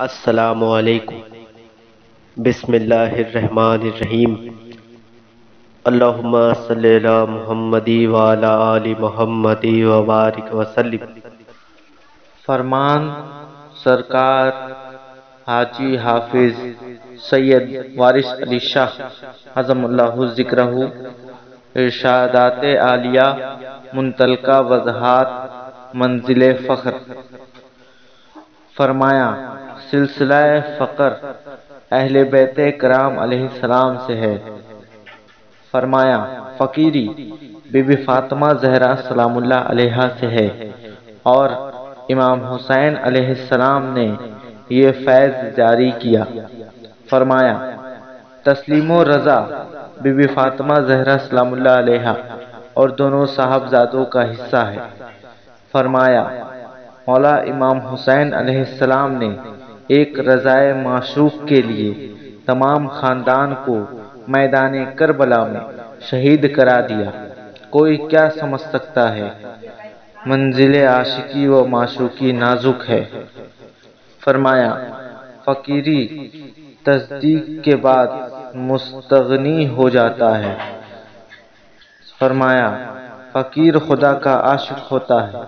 असलकुम बिस्मिल्लाहिर्रहमानिर्रहीम अल्लाहुम्मा सल्ली अला मुहम्मदी व अला आलि मुहम्मदी व बारिक फरमान सरकार हाजी हाफिज सैयद वारिस अली शाह हजमुल्लाहु ज़िक्रहु इरशादात आलिया मुंतलका वजहात मंजिल फ़ख्र फरमाया सिलसिला फ़कर अहल बैत कराम सलाम से है। फरमाया, फ़कीरी, बीबी फ़ातिमा जहरा सलामुल्लाह अलैहा से है। और इमाम हुसैन अलैहिस्सलाम ने ये फैज़ जारी किया। फरमाया, तस्लीम रज़ा, बीबी फ़ातिमा जहरा सलामुल्लाह अलैहा और दोनों साहबजादों का हिस्सा है। फरमाया, मौला इमाम हुसैन अलैहिस्सलाम ने एक रज़ाए माशूक के लिए तमाम ख़ानदान को मैदान करबला में शहीद करा दिया। कोई क्या समझ सकता है? मंजिल आशिकी व माशूकी नाजुक है। फरमाया, फ़कीरी तस्दीक के बाद मुस्तगनी हो जाता है। फरमाया, फ़कीर खुदा का आशिक होता है।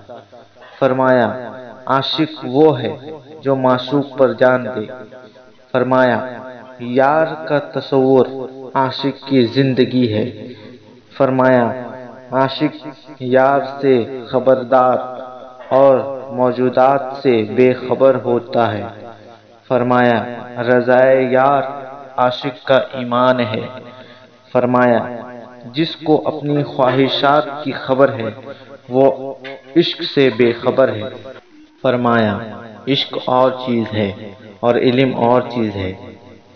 फरमाया आशिक वो है जो माशूक पर जान दे। फरमाया, यार का तस्वुर आशिक की ज़िंदगी है। फरमाया, आशिक यार से खबरदार और मौजूदात से बेखबर होता है। फरमाया, रजाए यार आशिक का ईमान है। फरमाया, जिसको अपनी ख्वाहिशात की खबर है, वो इश्क से बेखबर है। फरमाया, इश्क और चीज़ है और इल्म और चीज़ है।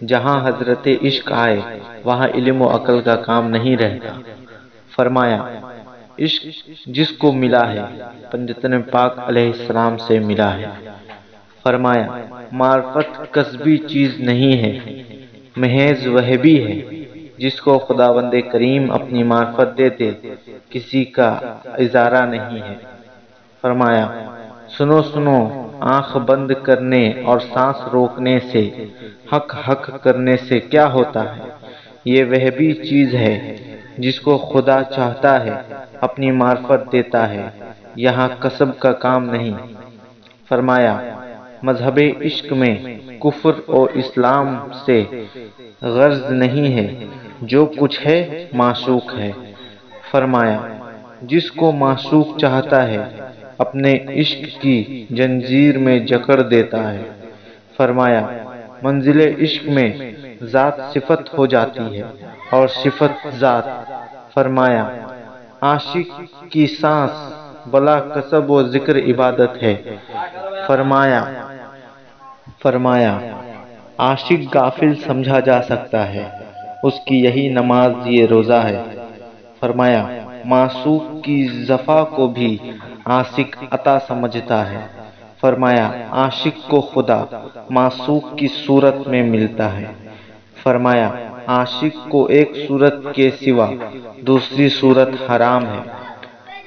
जहाँ हज़रत इश्क आए, वहाँ इल्म अकल का काम नहीं रहता। फरमाया, इश्क जिसको मिला है पंजतन पाक अलैहिस्सलाम से मिला है। फरमाया, मार्फत कसबी चीज़ नहीं है, महज वह भी है, जिसको खुदावंद करीम अपनी मार्फत देते, किसी का इजारा नहीं है। फरमाया सुनो सुनो, आँख बंद करने और सांस रोकने से, हक हक करने से क्या होता है? ये वह भी चीज़ है जिसको खुदा चाहता है, अपनी मार्फत देता है। यहाँ कसब का काम नहीं। फरमाया, मज़हब इश्क में कुफर और इस्लाम से गर्ज नहीं है। जो कुछ है माशूक है। फरमाया, जिसको माशूक चाहता है अपने इश्क की जंजीर में जकड़ देता है। फरमाया, मंजिल इश्क में ज़ात सिफत हो जाती है और सिफत ज़ात। फरमाया, आशिक की सांस बला कसब व ज़िक्र इबादत है। फरमाया फरमाया, आशिक गाफिल समझा जा सकता है, उसकी यही नमाज़ ये रोज़ा है। फरमाया मासूक की जफा को भी आशिक अता समझता है। फरमाया, आशिक को खुदा मासूक की सूरत में मिलता है। फरमाया, आशिक को एक सूरत के सिवा दूसरी सूरत हराम है।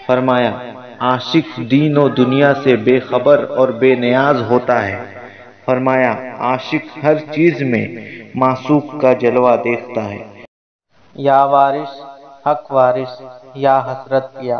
फरमाया, आशिक दीन और दुनिया से बेखबर और बेनियाज होता है। फरमाया, आशिक हर चीज़ में मासूक का जलवा देखता है। या वारिस हक वारिस या हसरत किया।